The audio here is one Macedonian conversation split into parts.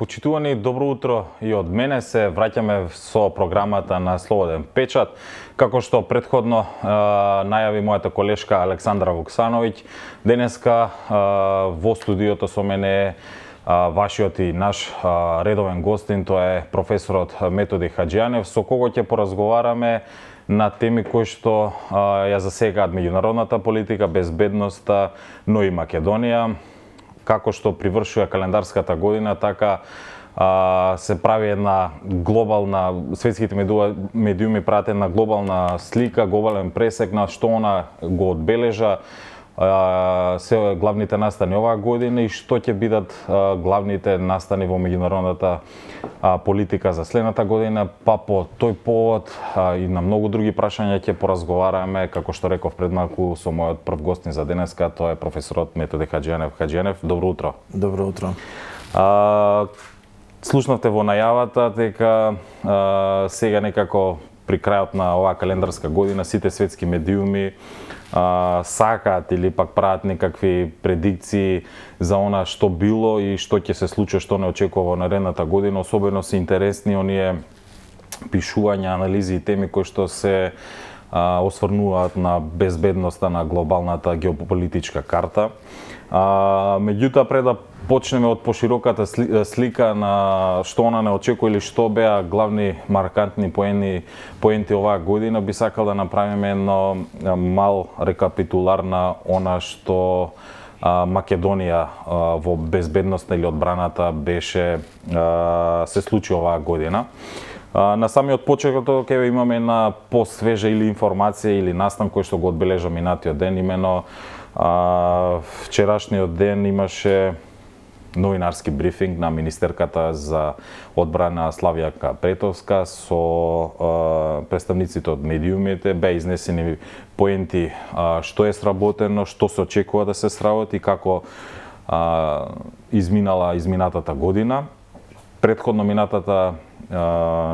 Почитувани, добро утро и од мене. Се враќаме со програмата на Слободен печат. Како што предходно е, најави мојата колешка Александра Вуксановиќ, денеска е, во студиото со мене е вашиот и наш редовен гостин, тоа е професорот Методи Хаджијанев, со кого ќе поразговараме на теми кои што ја засегаат меѓународната политика, безбедноста, но и Македонија, како што привршува календарската година, така а, се прави една глобална, светските медиуми прават една глобална слика, глобален пресек на што она го одбележа, се главните настани оваа година и што ќе бидат главните настани во меѓународната политика за следната година, па по тој повод и на многу други прашања ќе поразговараме, како што реков пред малку со мојот прв гостин за денеска, тоа е професорот Методи Хаджијанев. Хаджијанев, добро утро. Добро утро. А, слушнавте во најавата дека а, сега некако при крајот на оваа календарска година сите светски медиуми а, сакаат или пак прават некакви предикции за она што било и што ќе се случи, што не очекува во наредната година. Особено се интересни оние пишувања, анализи и теми кои што се а, осврнуваат на безбедноста на глобалната геополитичка карта. А, меѓутоа пред да почнеме од пошироката слика на што она не очекува или што беа главни маркантни поени поенти оваа година, би сакал да направиме едно мал рекапитулар на она што а, Македонија а, во безбедност или одбраната беше а, се случи оваа година. А, на самиот почеток ќе имаме една посвежа или информација или настан кој што го одбележа минатиот ден, имено а, вчерашниот ден имаше новинарски брифинг на Министерката за одбрана Славија Претовска со а, представниците од медиумите Беа изнесени поенти а, што е сработено, што се очекува да се сработи, како а, изминала изминатата година. Предходно минатата а,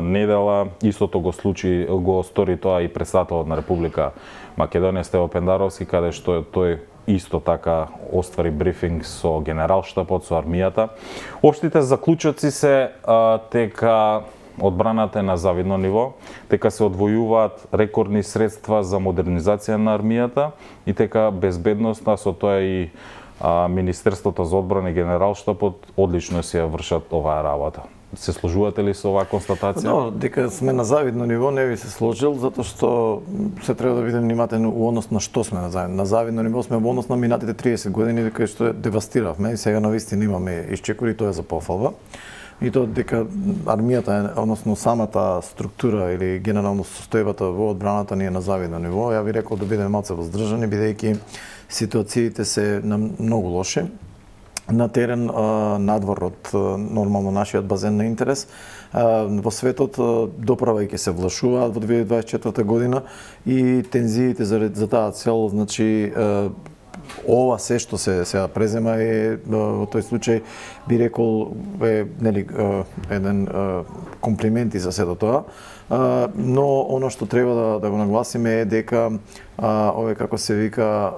недела истото го случи го стори тоа и пресателот на Република Македонија Стево Пендаровски каде што тој исто така оствари брифинг со генералштапот, со армијата. Обштите заклучоци се а, тека одбраната е на завидно ниво, тека се одвојуваат рекордни средства за модернизација на армијата и тека безбедноста со тоа и а, Министерството за одбрана и Генералштапот одлично се вршат оваа работа. Се сложувате ли со оваа констатација? Но, дека сме на завидно ниво, не ви се сложил, затоа што се треба да бидем внимателен у однос на што сме на завидно. На завидно ниво сме во однос на минатите 30 години, дека што девастиравме и сега на вистина имаме исчекори, тоа е за пофалба. И тоа дека армијата, односно самата структура или генерално состојбата во одбраната ни е на завидно ниво. Ја ви рекол да бидеме малце воздржани, бидејќи ситуациите се на многу лоши на терен надвор од нормално нашиот базен на интерес. Во светот доправајќи се влашуваат во 2024 година и тензиите за, за таа цел, значи ова се што се сега презема е во тој случај би рекол е нели еден комплимент за сето тоа. но оно што треба да, да го нагласиме е дека ове како се вика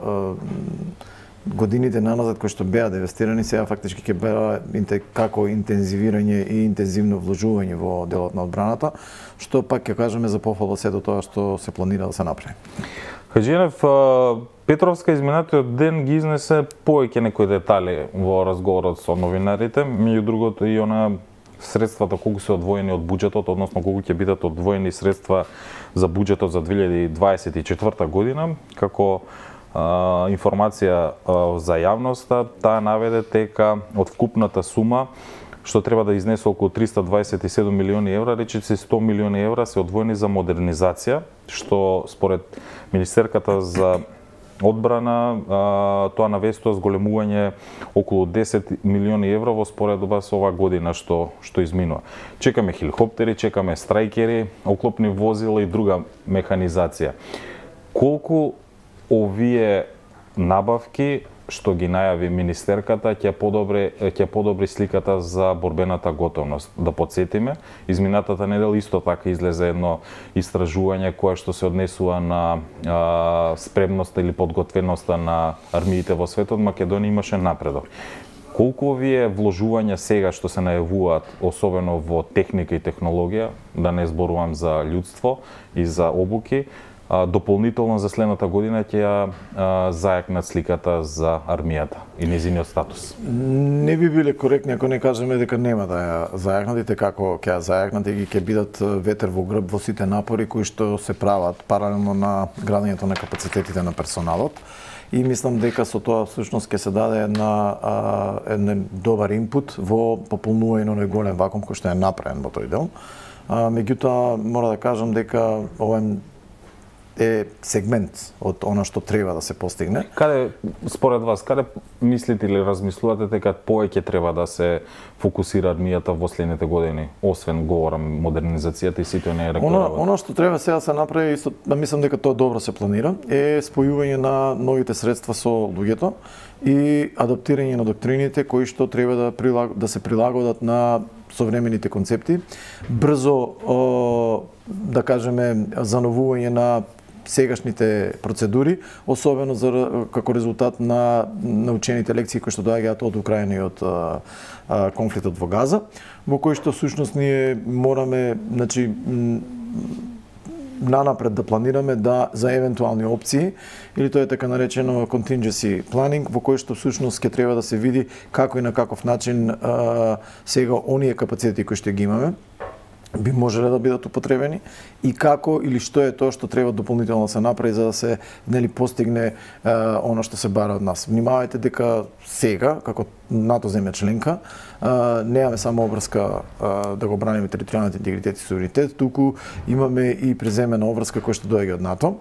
годините наназад кои што беа девестирани, сега фактички ќе беа како интензивирање и интензивно вложување во делот на одбраната, што пак ќе кажеме за пофала се до тоа што се планира да се направи. Хаджинев, Петровска изминатиот ден ги изнесе повеќе некои детали во разговорот со новинарите, меѓу другото и она средствата колку се одвоени од буџетот, односно колку ќе бидат одвоени средства за буџетот за 2024 година, како информација за јавноста, таа наведе дека од вкупната сума што треба да изнесе околу 327 милиони евра, речиси 100 милиони евра се одвоени за модернизација, што според Министерката за одбрана тоа навестува зголемување околу 10 милиони евра во споредба со оваа година што што изминува. Чекаме хеликоптери, чекаме страјкери, оклопни возила и друга механизација. Колку овие набавки што ги најави министерката ќе подобри ќе подобри сликата за борбената готовност. Да подсетиме, изминатата недела исто така излезе едно истражување кое што се однесува на а, спремноста или подготвеноста на армиите во светот. Македонија имаше напредок. колку овие вложувања сега што се најавуваат, особено во техника и технологија, да не зборувам за људство и за обуки, дополнително за следната година ќе ја зајакнат сликата за армијата и незиниот статус? Не би биле коректни ако не кажеме дека нема да ја зајакнат и така како ќе ја зајакнат и ќе бидат ветер во грб во сите напори кои што се прават паралелно на градењето на капацитетите на персоналот и мислам дека со тоа всушност ќе се даде една еден добар инпут во пополнување на голем вакуум кој што е направен во тој дел. А, меѓутоа мора да кажам дека овој е сегмент од она што треба да се постигне. Каде според вас каде мислите или размислувате дека повеќе треба да се фокусира армијата во следните години, освен говорам модернизацијата и сите оние Она, она што треба сега да се направи, исто, да мислам дека тоа добро се планира, е спојување на новите средства со луѓето и адаптирање на доктрините кои што треба да, прилаг, да се прилагодат на современите концепти, брзо о, да кажеме зановување на сегашните процедури, особено за како резултат на научените лекции кои што доаѓаат од Украина и од а, а, конфликтот во Газа, во кој што всушност ние мораме, значи нанапред да планираме да за евентуални опции или тоа е така наречено contingency planning во кој што всушност ќе треба да се види како и на каков начин а, сега оние капацитети кои што ги имаме би можеле да бидат употребени и како или што е тоа што треба дополнително да се направи за да се нели постигне е, оно што се бара од нас. Внимавајте дека сега како НАТО земја членка е, немаме само обврска е, да го браниме територијалниот интегритет и суверенитет, туку имаме и преземена обврска која што доаѓа од НАТО.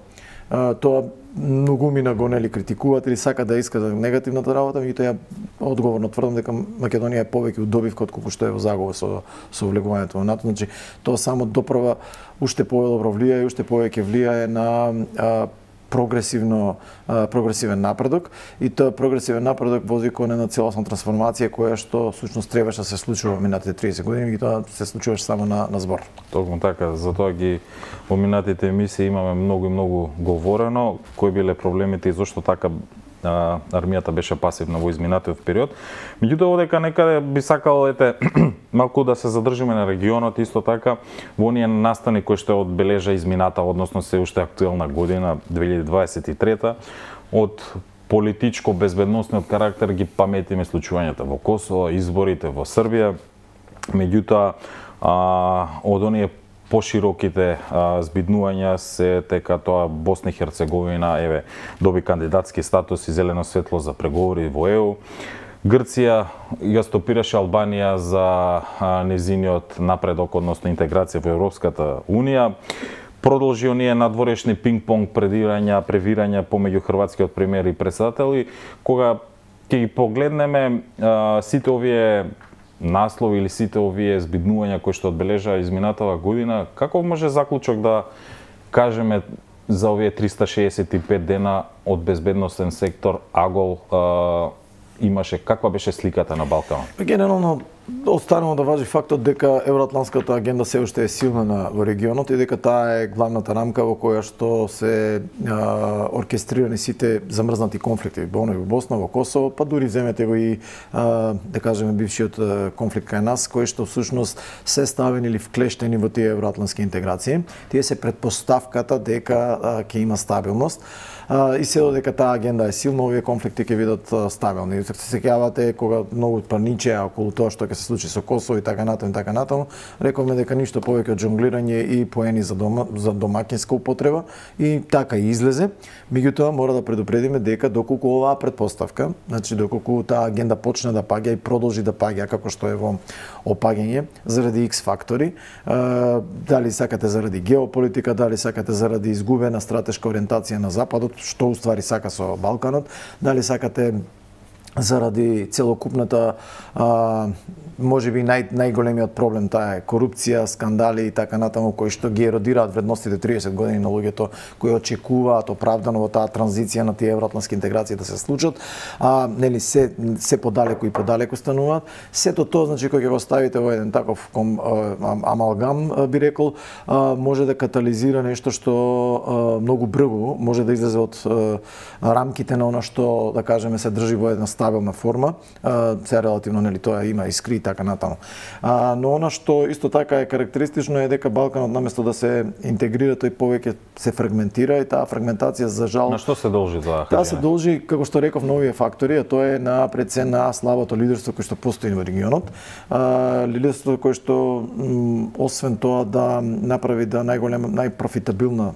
Е, тоа многумина го нели критикуваат или сака да искажат негативната работа, меѓутоа ја одговорно тврдам дека Македонија е повеќе удобивка од колку што е во загуба со со влегувањето во НАТО. Значи тоа само доправа уште подобро влијае, уште повеќе влијае на а, прогресивно прогресивен напредок и тоа прогресивен напредок вози кон една целосна трансформација која што всушност требаше да се случува во минатите 30 години и тоа се случуваше само на на збор. Токму така, затоа ги во минатите емисии имаме многу и многу говорено кои биле проблемите и зошто така а, армијата беше пасивна во изминатиот период. Меѓутоа одека некаде би сакал ете малку да се задржиме на регионот исто така во оние настани кои што одбележа измината, односно се уште актуелна година 2023 од политичко безбедносниот карактер ги паметиме случувањата во Косово, изборите во Србија. Меѓутоа од оние пошироките а, збиднувања се тека тоа Босна и Херцеговина еве доби кандидатски статус и зелено светло за преговори во ЕУ. Грција ја стопираше Албанија за а, незиниот напредок, односно интеграција во Европската Унија. Продолжи оние надворешни пинг-понг предирања, превирања помеѓу хрватскиот премиер и председател и кога ќе ги погледнеме а, сите овие наслови или сите овие збиднувања кои што одбележа изминатава година, како може заклучок да кажеме за овие 365 дена од безбедносен сектор Агол имаше, каква беше сликата на Балканот? Па генерално, Да останува да важи фактот дека евроатланската агенда се уште е силна на, во регионот и дека таа е главната рамка во која што се а, оркестрирани сите замрзнати конфликти во во Босна, во Косово, па дури земете го и а, да кажеме бившиот конфликт кај нас, кој што всушност се ставени или вклештени во тие евроатлански интеграции. Тие се предпоставката дека а, ќе има стабилност и се додека таа агенда е силна, овие конфликти ќе бидат стабилни. Се сеќавате кога многу парниче околу тоа што ќе се случи со Косово и така натаму и така натаму, рековме дека ништо повеќе од жонглирање и поени за дома за домаќинска употреба и така и излезе. Меѓутоа мора да предупредиме дека доколку оваа предпоставка, значи доколку таа агенда почне да паѓа и продолжи да паѓа како што е во опаѓање заради X фактори, дали сакате заради геополитика, дали сакате заради изгубена стратешка ориентација на западот, што уствари сака со Балканот, дали сакате заради целокупната а, може би нај, најголемиот проблем таа е корупција, скандали и така натаму кои што ги еродираат вредностите 30 години на луѓето кои очекуваат оправдано во таа транзиција на тие евроатлански интеграции да се случат, а нели се се подалеку и подалеку стануваат. Сето тоа значи кога ќе го ставите во еден таков ком, амалгам би рекол, може да катализира нешто што многу брзо може да излезе од рамките на она што да кажеме се држи во една стабилна форма, се релативно нели тоа има искри така натаму. А, но она што исто така е карактеристично е дека Балканот наместо да се интегрира тој повеќе се фрагментира и таа фрагментација за жал На што се должи тоа? Таа се должи како што реков на овие фактори, а тоа е на пред се на слабото лидерство кој што постои во регионот. А, лидерство кој што освен тоа да направи да најголема најпрофитабилна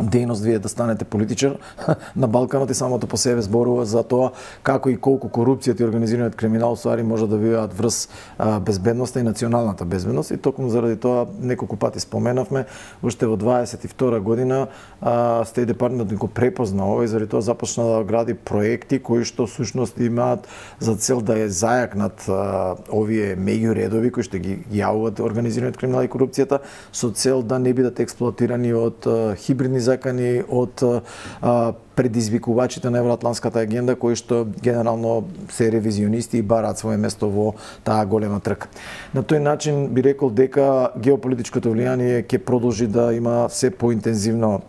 дејност вие да станете политичар на Балканот и самото по себе зборува за тоа како и колку корупцијата и организираниот криминал ствари може да бидат врз безбедноста и националната безбедност. И токму заради тоа неколку пати споменавме уште во 22 година сте State го препозна ова и заради тоа започна да гради проекти кои што сушност имаат за цел да ја зајакнат овие меѓуредови кои што ги јавуваат организираниот криминал и корупцијата со цел да не бидат експлоатирани од хибридни закани од предизвикувачите на евроатланската агенда кои што генерално се ревизионисти и барат свое место во таа голема трка. На тој начин би рекол дека геополитичкото влијание ќе продолжи да има се поинтензивно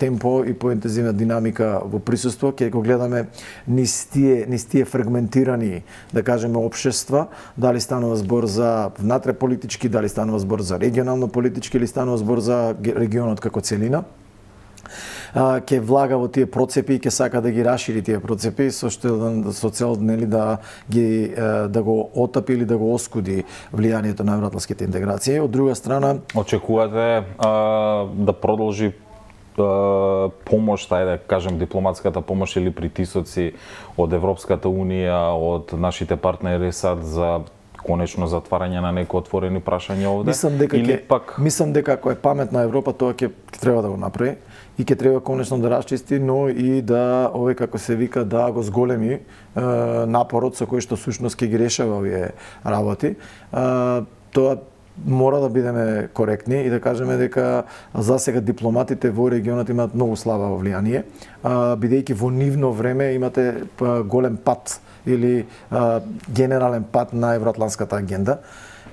темпо и поинтензивна динамика во присуство, ќе го гледаме низ тие, низ тие фрагментирани, да кажеме, обшества, дали станува збор за внатре политички, дали станува збор за регионално политички или станува збор за регионот како целина ќе влага во тие процепи и ќе сака да ги расшири тие процепи со што да, со цел нели да ги да го отапи или да го оскуди влијанието на евроатлантските интеграции. Од друга страна, очекувате а, да продолжи помош, тај да кажем дипломатската помош или притисоци од Европската унија, од нашите партнери САД за конечно затварање на некои отворени прашања овде? Мислам дека или ке, пак мислам дека ако е паметна Европа, тоа ќе треба да го направи и ќе треба конечно да расчисти, но и да овој како се вика да го зголеми е, напорот со кој што сушност ќе ги решава овие работи. Е, тоа мора да бидеме коректни и да кажеме дека за сега дипломатите во регионот имаат многу слабо влијание, бидејќи во нивно време имате голем пат или а, генерален пат на евроатланската агенда.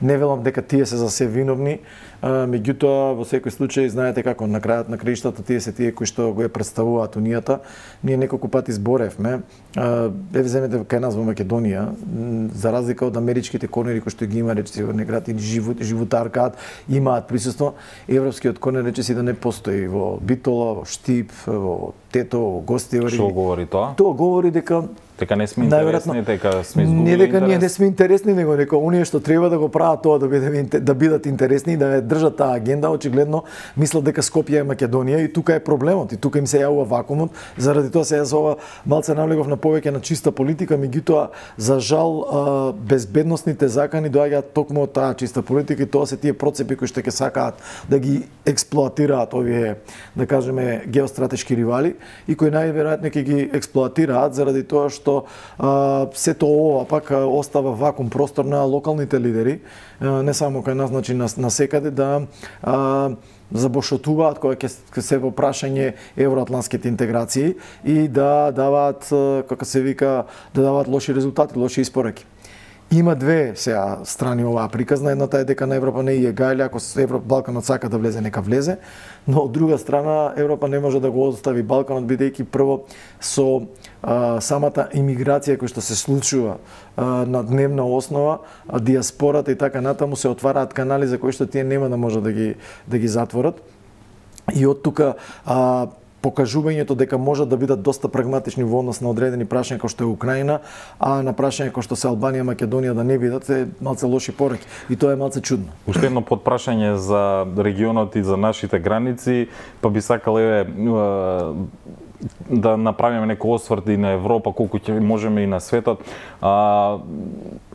Не велам дека тие се за се виновни, меѓутоа во секој случај знаете како на крајот на краиштата тие се тие кои што го ја представуваат унијата. Ние неколку пати зборевме, еве земете кај нас во Македонија, за разлика од америчките корнери кои што ги има речиси во неград или живот, животаркаат, имаат присуство, европскиот корнер речиси да не постои во Битола, во Штип, во Тето, во Гостивари. Што говори тоа? Тоа говори дека Дека не сме интересни, дека сме изгубили Не дека интерес. ние не сме интересни, него дека оние што треба да го прават тоа да бидат да бидат интересни и да држат таа агенда, очигледно мислат дека Скопје е Македонија и тука е проблемот и тука им се јавува вакуумот. Заради тоа се јас ова малце навлегов на повеќе на чиста политика, меѓутоа за жал безбедносните закани доаѓаат токму од таа чиста политика и тоа се тие процепи кои што ќе сакаат да ги експлоатираат овие да кажеме геостратешки ривали и кои најверојатно ќе ги експлоатираат заради тоа што што а, сето ова пак остава вакуум простор на локалните лидери, не само кај нас, значи на, на секаде да а, забошотуваат кога ќе се во прашање евроатланските интеграции и да даваат како се вика да даваат лоши резултати, лоши испораки. Има две сега страни оваа приказна. Едната е дека на Европа не е гајле, ако Европа, Балканот сака да влезе, нека влезе. Но од друга страна, Европа не може да го остави Балканот, бидејќи прво со а, самата имиграција која што се случува а, на дневна основа, а, диаспората и така натаму се отвараат канали за кои што тие нема да можат да ги да ги затворат. И од тука а, покажувањето дека можат да бидат доста прагматични во однос на одредени прашања како што е Украина, а на прашања како што се Албанија, Македонија да не бидат е малце лоши пораки и тоа е малце чудно. Уште едно подпрашање за регионот и за нашите граници, па би сакал еве да направиме некој осврт и на Европа, колку ќе можеме и на светот. А,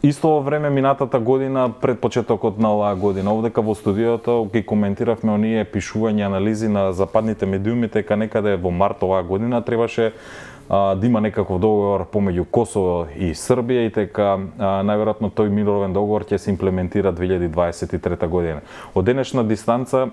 исто во време минатата година, пред почетокот на оваа година, овдека во студиото ги коментиравме оние пишувања анализи на западните медиуми, тека некаде во март оваа година требаше а, да има некаков договор помеѓу Косово и Србија и така, дека најверојатно тој мировен договор ќе се имплементира 2023 година. Од денешна дистанца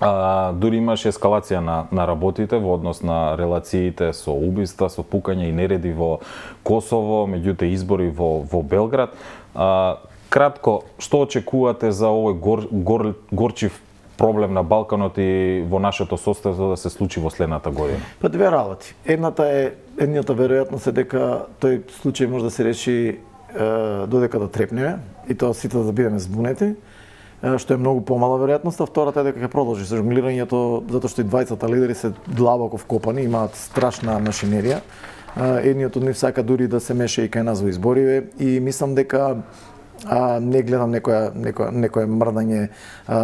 А, дури имаше ескалација на, на работите во однос на релациите со убиства, со пукање и нереди во Косово, меѓутоа избори во, во Белград. А, кратко, што очекувате за овој гор, гор, горчив проблем на Балканот и во нашето состојство да се случи во следната година? Па две работи. Едната е едната веројатност е дека тој случај може да се реши е, додека да трепнеме и тоа сите да бидеме збунети што е многу помала веројатноста, втората е дека ќе продолжи со жонглирањето затоа што и двајцата лидери се длабоко вкопани, имаат страшна машинерија. Едниот од нив сака дури да се меша и кај нас во избориве и мислам дека а, не гледам некоја, некоја, некое мрдање а,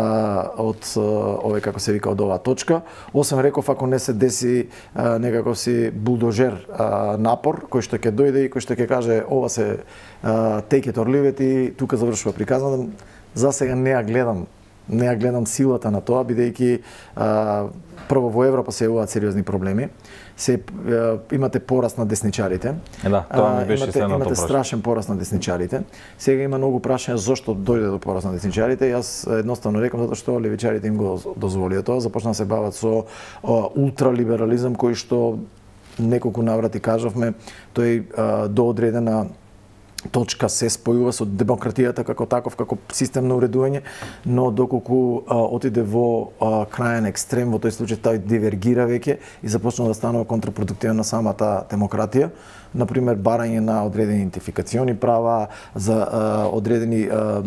од ове како се вика од оваа точка. Освен реков ако не се деси а, некако си булдожер а, напор кој што ќе дојде и кој што ќе каже ова се а, take и тука завршува приказната. За сега не ја гледам не ја гледам силата на тоа бидејќи прво во Европа се јавуваат сериозни проблеми се имате пораст на десничарите. Е, да, тоа ми беше имате, имате страшен пораст на десничарите. Сега има многу прашања зошто дојде до пораст на десничарите. Јас едноставно рекам затоа што левичарите им го дозволија тоа, започна да се бават со ултралиберализам кој што неколку наврати кажавме, тој а, до одредена точка се спојува со демократијата како таков, како систем на уредување, но доколку а, отиде во а, крајен екстрем, во тој случај тој дивергира веќе и започна да станува контрапродуктивен на самата демократија, например барање на одредени идентификациони права, за а, одредени а,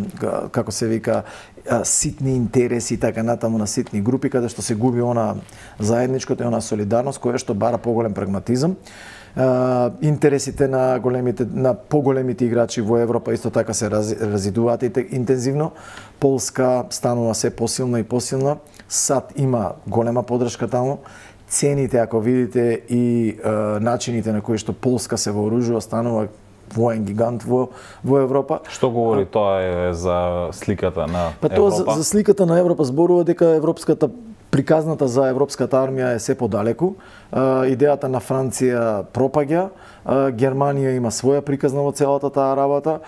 како се вика а, ситни интереси и така натаму на ситни групи каде што се губи она заедничкото и она солидарност која што бара поголем прагматизам интересите на големите на поголемите играчи во Европа исто така се раз, разидуваат интензивно. Полска станува се посилна и посилна. САД има голема подршка таму. Цените, ако видите и е, начините на кои што Полска се вооружува, станува воен гигант во, во Европа. Што говори тоа е за сликата на па, тоа за, за сликата на Европа зборува дека европската приказната за европската армија е се подалеку. Идејата на Франција пропаѓа, Германија има своја приказна во целата таа работа.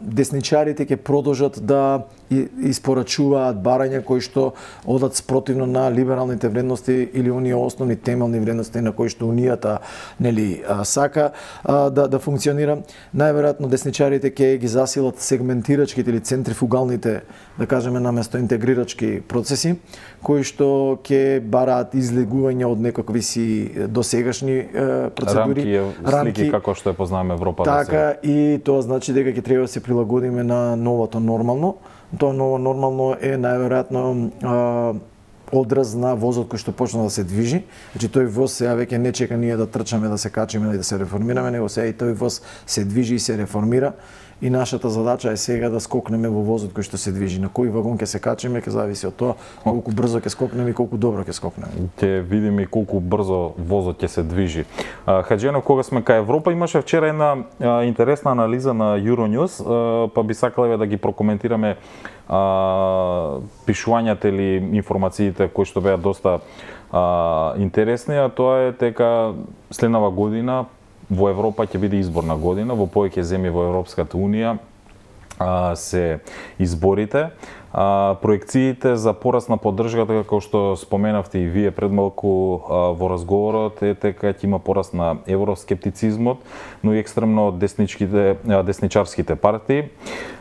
Десничарите ќе продолжат да испорачуваат барања кои што одат спротивно на либералните вредности или оние основни темелни вредности на кои што унијата нели сака да да функционира. Најверојатно десничарите ќе ги засилат сегментирачките или центрифугалните, да кажеме наместо интегрирачки процеси кои што ќе бараат излегување од некакви си досегашни процедури, рамки, рамки како што е познаваме Европа Така и тоа значи дека ќе треба да се прилагодиме на новото нормално. Тоа ново нормално е најверојатно одраз на возот кој што почна да се движи. Значи тој воз сега веќе не чека ние да трчаме, да се качиме и да се реформираме, него сега и тој воз се движи и се реформира и нашата задача е сега да скокнеме во возот кој што се движи. На кој вагон ќе се качиме ќе зависи од тоа колку брзо ќе скокнеме и колку добро ќе скокнеме. Ќе видиме колку брзо возот ќе се движи. Хаджено, кога сме кај Европа, имаше вчера една интересна анализа на Euronews, па би сакале да ги прокоментираме а, пишувањата или информациите кои што беа доста а, интересни, а тоа е дека следнава година во Европа ќе биде изборна година, во повеќе земји во Европската Унија се изборите. А, проекциите за пораст на поддршката, како што споменавте и вие пред малку а, во разговорот, е дека ќе има пораст на евроскептицизмот, но и екстремно десничките, а, десничарските партии.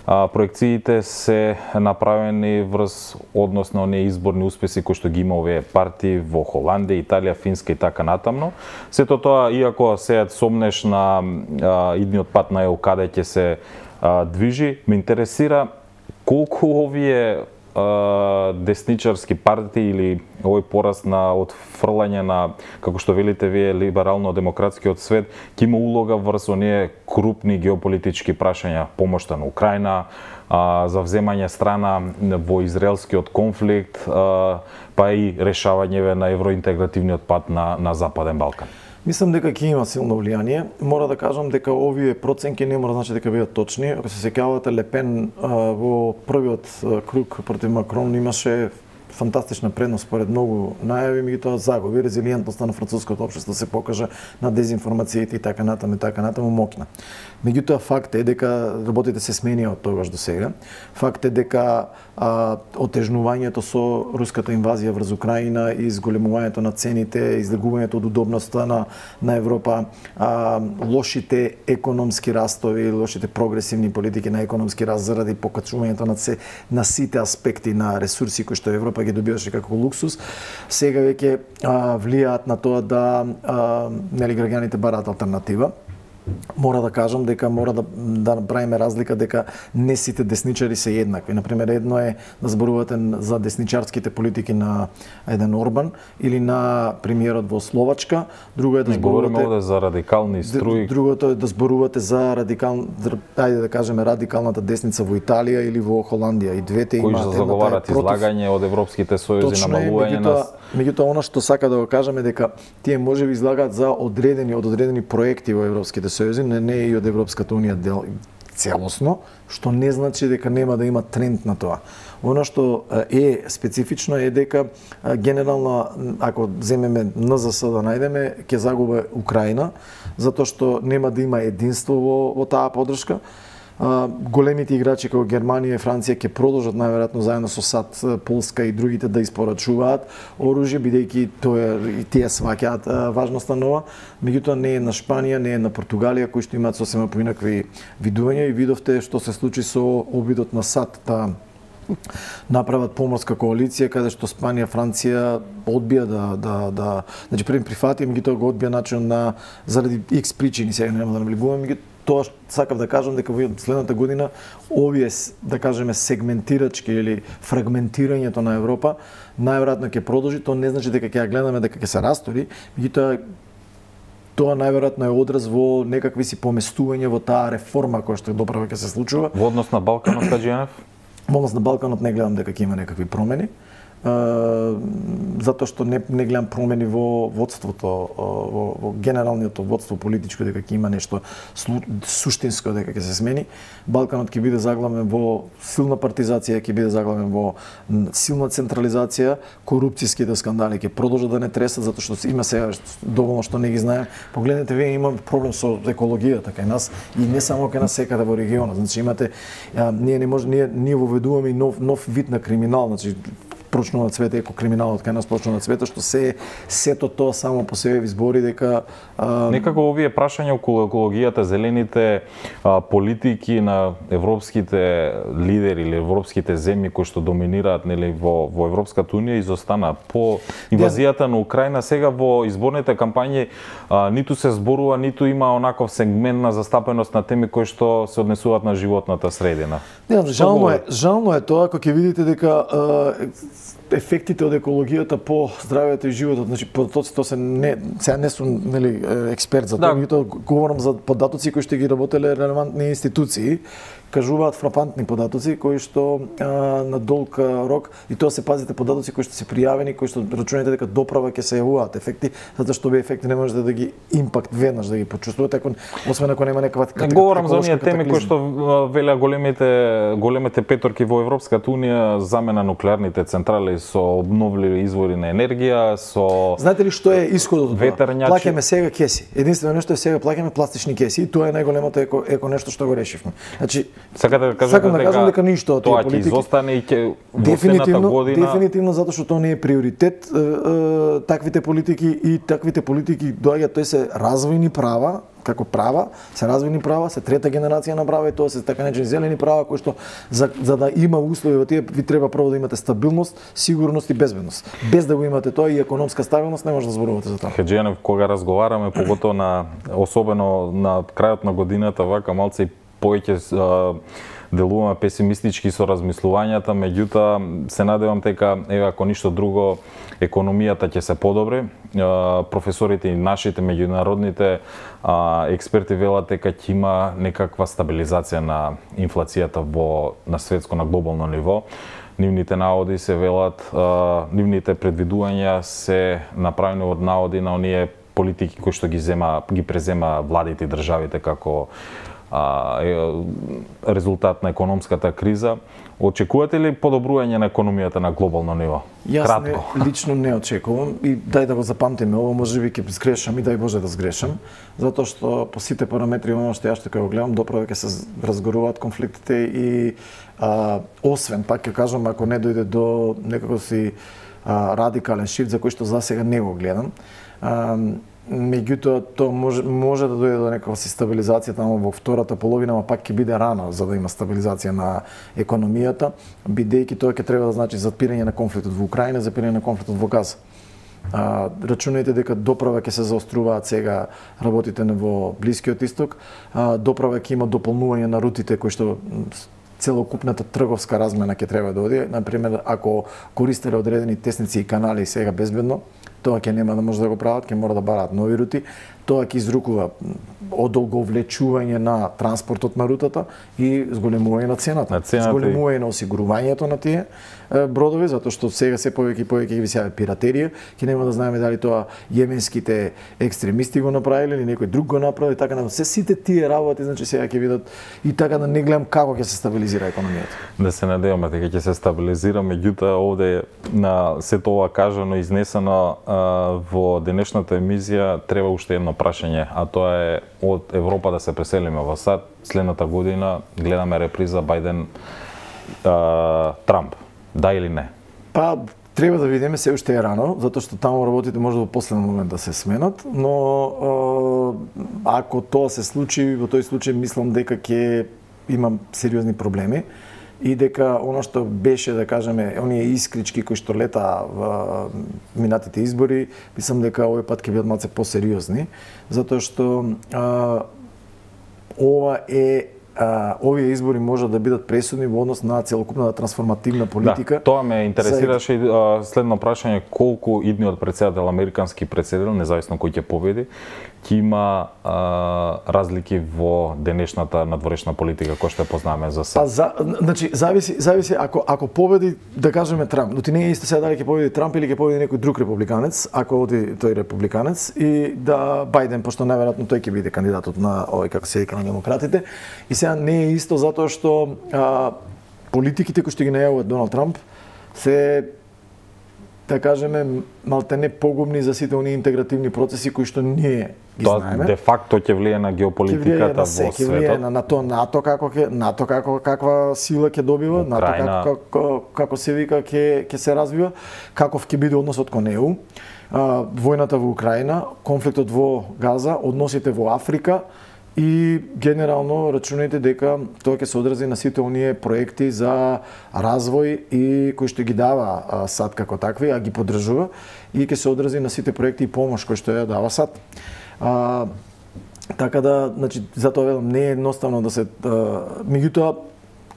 А, проекциите се направени врз однос на оние изборни успеси кои што ги има овие партии во Холандија, Италија, Финска и така натамно. Сето тоа, иако сеат сомнеш на а, идниот пат на ЕУ каде ќе се а, движи, ме интересира колку овие а, десничарски партии или овој пораст на отфрлање на, како што велите вие, либерално-демократскиот свет, ќе има улога врз оние крупни геополитички прашања, помошта на Украина, а, за вземање страна во израелскиот конфликт, а, па и решавање на евроинтегративниот пат на, на Западен Балкан. Мислам дека ќе има силно влијание. Мора да кажам дека овие проценки не мора значи дека бидат точни. Ако се сеќавате Лепен во првиот круг против Макрон имаше фантастична предност според многу најави, меѓутоа загуби резилиентноста на француското општество се покажа на дезинформациите и така натаму и така натаму мокна. Меѓутоа факт е дека работите се сменија од тогаш до сега. Факт е дека а, отежнувањето со руската инвазија врз Украина и изголемувањето на цените, излегувањето од удобноста на на Европа, а, лошите економски растови, лошите прогресивни политики на економски раст заради покачувањето на се на сите аспекти на ресурси кои што Европа ги добиваше како луксус, сега веќе влијаат на тоа да а, нели граѓаните бараат алтернатива мора да кажам дека мора да, да направиме разлика дека не сите десничари се еднакви. Например, едно е да зборувате за десничарските политики на еден Орбан или на премиерот во Словачка, друго е да зборувате овде за радикални струи. Другото е да зборувате за радикал ајде да кажеме радикалната десница во Италија или во Холандија. И двете имаат кои заговарат против... излагање од европските сојузи намалување на Меѓутоа, она што сака да го кажаме дека тие може би излагаат за одредени од одредени проекти во европските сојузи, не, не и од Европската унија дел, целосно, што не значи дека нема да има тренд на тоа. Оно што е специфично е дека генерално, ако земеме НЗС да најдеме, ќе загуба Украина, затоа што нема да има единство во, во таа подршка големите играчи како Германија и Франција ќе продолжат најверојатно заедно со САД, Полска и другите да испорачуваат оружје бидејќи тоа и тие сваќаат важноста нова, меѓутоа не е на Шпанија, не е на Португалија кои што имаат сосема поинакви видувања и видовте што се случи со обидот на САД да направат поморска коалиција каде што Спанија, Франција одбија да да да значи прем прифати, меѓутоа го одбија начин на заради X причини, сега нема да навлегуваме, тоа сакав да кажам дека во следната година овие да кажеме сегментирачки или фрагментирањето на Европа најверојатно ќе продолжи, тоа не значи дека ќе ја гледаме дека ќе се растори, меѓутоа тоа најверојатно е одраз во некакви си поместување во таа реформа која што доправа ќе се случува. Во однос на Балканот, Каджијанов? Во однос на Балканот не гледам дека ќе има некакви промени затоа што не, не гледам промени во водството, во, во генералниот водство политичко дека ќе има нешто суштинско дека ќе се смени. Балканот ќе биде заглавен во силна партизација, ќе биде заглавен во силна централизација, корупцијските скандали ќе продолжат да не тресат затоа што има сега доволно што не ги знаем. Погледнете вие имаме проблем со екологијата кај нас и не само кај нас секаде во регионот. Значи имате а, ние не може ние ние воведуваме нов нов вид на криминал, значи почнува да цвете еко криминалот кај нас почнува да цвете што се сето тоа само по себе избори дека а... некако овие прашања околу екологијата, зелените а, политики на европските лидери или европските земји кои што доминираат нели во во Европската унија изостана по инвазијата на Украина сега во изборните кампањи а, ниту се зборува, ниту има онаков сегмент на застапеност на теми кои што се однесуваат на животната средина. Не, жално е, жално е тоа кога ќе видите дека а, ефектите од екологијата по здравјето и животот, значи податоци тоа се не сега не сум нели експерт за тоа, да. говорам за податоци кои што ги работеле релевантни институции кажуваат фрапантни податоци кои што а, на долг рок и тоа се пазите податоци кои што се пријавени, кои што рачунате дека доправа ќе се јавуваат ефекти, затоа што овие ефекти не можете да ги импакт веднаш да ги почувствувате ако освен ако нема некаква Не говорам за оние теми кои што велеа големите големите петорки во Европската унија замена нуклеарните централи со обновливи извори на енергија, со Знаете ли што е исходот од тоа? Плаќаме сега кеси. Единствено нешто е сега плаќаме пластични кеси и тоа е најголемото еко, еко нешто што го решивме. Значи Сакате да кажете Сакам да кажам дека ништо од тоа ќе изостане и ќе дефинитивно година дефинитивно затоа што тоа не е приоритет е, е, таквите политики и таквите политики доаѓаат тој се развојни права како права, се развојни права, се трета генерација на права и тоа се така наречени зелени права кои што за, за да има услови во тие ви треба прво да имате стабилност, сигурност и безбедност. Без да го имате тоа и економска стабилност не може да зборувате за тоа. Хаджијанов кога разговараме поготоа на особено на крајот на годината вака малце и повеќе делуваме песимистички со размислувањата, меѓутоа се надевам дека еве ако ништо друго економијата ќе се подобри. Професорите и нашите меѓународните експерти велат дека ќе има некаква стабилизација на инфлацијата во на светско на глобално ниво нивните наоди се велат, нивните предвидувања се направени од наоди на оние политики кои што ги зема ги презема владите и државите како а, е, резултат на економската криза. Очекувате ли подобрување на економијата на глобално ниво? Јас Кратко. не, лично не очекувам и дај да го запамтиме ово, може би ќе сгрешам и дај Боже да сгрешам, затоа што по сите параметри оно што јас што го гледам, доправо ќе се разгоруваат конфликтите и а, освен, пак ќе кажам, ако не дојде до некако си а, радикален шифт за кој што за сега не го гледам, а, меѓутоа тоа може може да дојде до некаква си стабилизација таму во втората половина, но пак ќе биде рано за да има стабилизација на економијата, бидејќи тоа ќе треба да значи затпирање на конфликтот во Украина, затпирање на конфликтот во Газа. А, рачунајте дека доправа ќе се заоструваат сега работите во Блискиот исток, а, доправа ќе има дополнување на рутите кои што целокупната трговска размена ќе треба да оди. Например, ако користеле одредени тесници и канали сега безбедно, тоа ќе нема да може да го прават, ќе мора да бараат нови рути. Тоа ќе изрукува одолговлечување на транспортот на рутата и зголемување на цената. На цената и- зголемување на осигурувањето на тие бродови, затоа што сега се повеќе и повеќе ќе ви се пиратерија, ќе нема да знаеме дали тоа јеменските екстремисти го направиле или некој друг го направи, така на се сите тие работи, значи сега ќе видат и така да не гледам како ќе се стабилизира економијата. Да се надеваме дека ќе се стабилизира, меѓутоа овде на сето ова кажано и изнесено во денешната емисија треба уште едно прашање, а тоа е од Европа да се преселиме во САД. Следната година гледаме реприза Бајден а, Трамп. Да или не? Па треба да видиме, се уште е рано, затоа што таму работите може во последен момент да се сменат, но ако тоа се случи, во тој случај мислам дека ќе имам сериозни проблеми и дека оно што беше, да кажеме, оние искрички кои што лета во минатите избори, мислам дека овој пат ќе бидат малце посериозни, затоа што а, ова е а, овие избори може да бидат пресудни во однос на целокупната трансформативна политика. Да, тоа ме интересираше и а, следно прашање колку идниот председател, американски председател, независно кој ќе победи, ќе има а, разлики во денешната надворешна политика која што ја познаваме за Па за, значи зависи зависи ако ако победи да кажеме Трамп, но ти не е исто сега дали ќе победи Трамп или ќе победи некој друг републиканец, ако оди тој републиканец и да Бајден пошто најверојатно тој ќе биде кандидатот на овој како се вика на демократите. И сега не е исто затоа што а, политиките кои што ги најавува Доналд Трамп се да кажеме малтене погубни за сите оние интегративни процеси кои што ние ги Тоа знаеме де факто ќе влие на ќе влие геополитиката на во се, ќе влие светот. на, на то НАТО како ќе НАТО како каква сила ќе добива, НАТО како, како како се вика ќе ќе се развива, каков ќе биде односот кон ЕУ, војната во Украина, конфликтот во Газа, односите во Африка и генерално рачунајте дека тоа ќе се одрази на сите оние проекти за развој и кои што ги дава САД како такви, а ги поддржува и ќе се одрази на сите проекти и помош кои што ја дава САД. А, Така да, значи, затоа велам, не е едноставно да се... А, меѓутоа,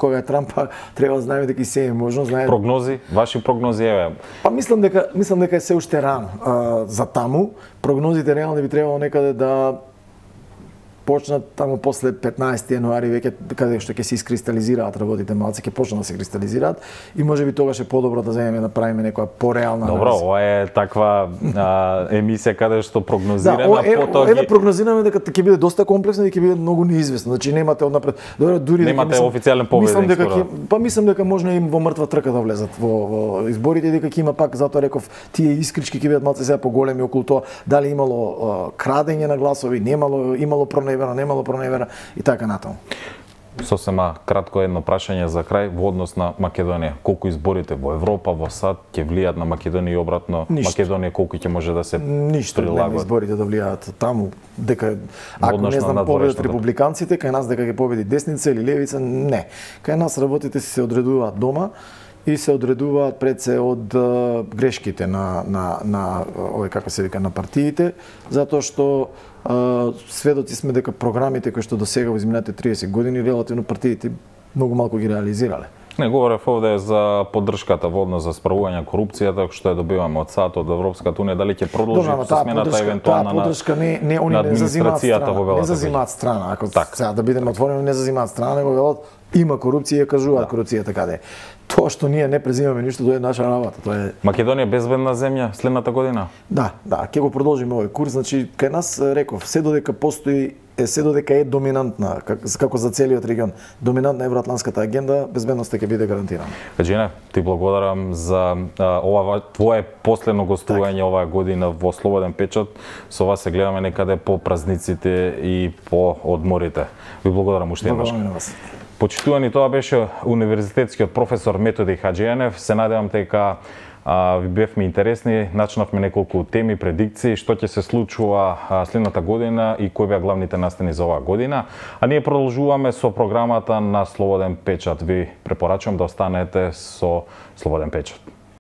кога е Трампа, треба да знаеме дека и се е можно, знае... Прогнози, ваши прогнози еве. Па мислам дека мислам дека е се уште рано а, за таму. Прогнозите реално би требало некаде да почнат таму после 15 јануари веќе каде што ќе се искристализираат работите малце, ќе почнат да се кристализираат и можеби тогаш е подобро да земеме да правиме некоја пореална Добро, ова е таква а, емисија каде што Да, прогнозираме, ова, а е, потоа еве прогнозираме дека ќе биде доста комплексно и ќе биде многу неизвестно. Значи немате однапред. Добро, дури дека Немате официјален победник, Мислам дека ќе па мислам дека можно им во мртва трка да влезат во, во изборите дека ќе има пак затоа реков тие искрички ќе бидат малце сега поголеми околу тоа дали имало а, крадење на гласови, немало имало проневера, немало проневера и така натаму. Сосема кратко едно прашање за крај во однос на Македонија. Колку изборите во Европа, во САД ќе влијат на Македонија и обратно? Ништо. Македонија колку ќе може да се Ништо прилагат? изборите да влијаат таму дека ако не на знам победат републиканците, кај нас дека ќе победи десница или левица, не. Кај нас работите се одредуваат дома и се одредуваат пред се од грешките на на на овој како се вика на партиите, затоа што е, сведоци сме дека програмите кои што до сега во изминатите 30 години релативно партиите многу малку ги реализирале. Не говорев овде за поддршката во однос за справување на корупцијата што ја добиваме од САД, од Европската унија, дали ќе продолжи Добра, ама со смената евентуална на поддршка не не они не зазимаат страна, не зазимаат страна, ако Така. сега да бидеме отворени не зазимаат страна, него велат има корупција, кажуваат да. корупција така да е. Тоа што ние не презимаме ништо, тоа е наша работа. Тоа е Македонија безбедна земја следната година? Да, да, ќе го продолжиме овој курс, значи кај нас реков, се додека постои е се додека е доминантна как, како за целиот регион, доминантна евроатланската агенда, безбедноста ќе биде гарантирана. Каджина, ти благодарам за а, ова твое последно гостување так. оваа година во Слободен печат. Со вас се гледаме некаде по празниците и по одморите. Ви благодарам уште еднаш. Благодарам на вас. Почитувани, тоа беше универзитетскиот професор Методи Хаджијанев. Се надевам дека а, ви бевме интересни, начнавме неколку теми, предикции, што ќе се случува следната година и кои беа главните настани за оваа година. А ние продолжуваме со програмата на Слободен печат. Ви препорачувам да останете со Слободен печат.